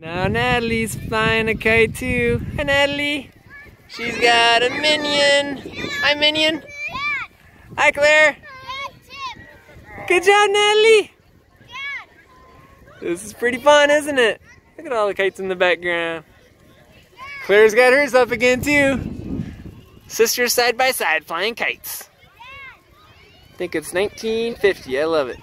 Now Natalie's flying a kite too. Hi Natalie. She's got a minion. Hi minion. Hi Claire. Good job Natalie. This is pretty fun, isn't it? Look at all the kites in the background. Claire's got hers up again too. Sisters side by side flying kites. I think it's 1950. I love it.